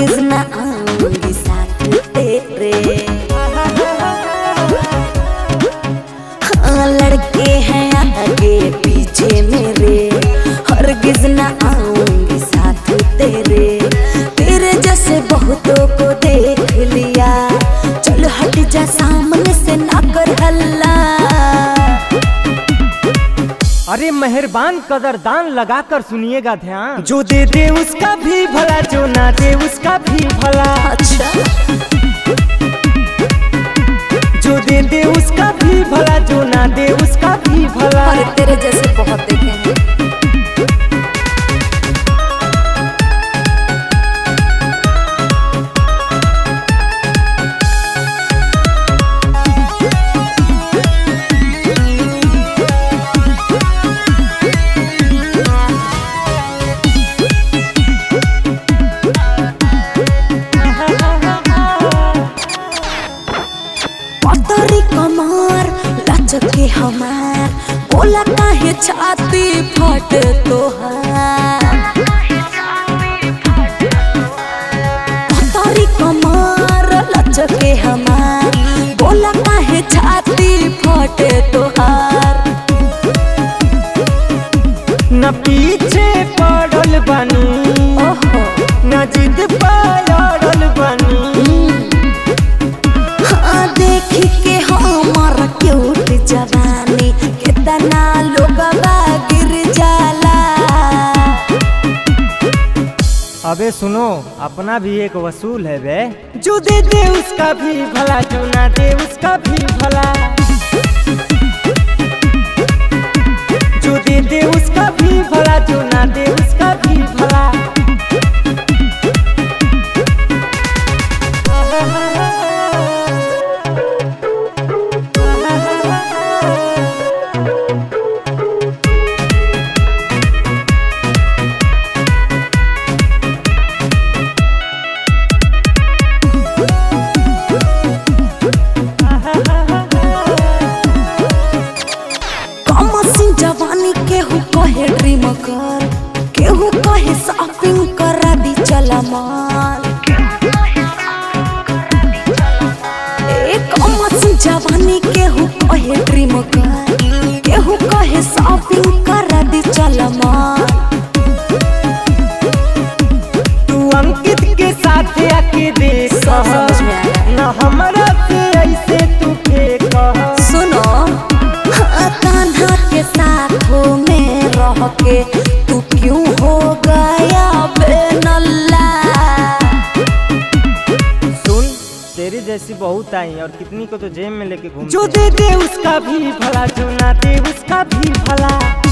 is not. अरे मेहरबान कदरदान लगाकर सुनिएगा ध्यान। जो दे दे उसका भी भला जो ना दे उसका भी भला। अच्छा। जो दे दे उसका भी भला जो ना दे उसका भी भला। अरे तेरे जैसे बहुत देखे हैं। हमार। बोला काहे छाती फट तोहार। कमर, लचके हमार। बोला काहे छाती फट तोहार। न पीछे जवानी कितना लोग गिर जाला। अबे सुनो अपना भी एक वसूल है बे। जो दे दे उसका भी भला जो ना दे उसका भी भला। का केहू कहे शॉपिंग जैसी बहुत आई और कितनी को तो जेब में लेके घूम जो दे दे उसका भी भला, जो ना दे उसका भी भला।